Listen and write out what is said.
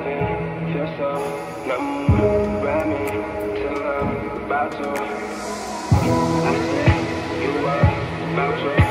me I'm about to. I you are about to.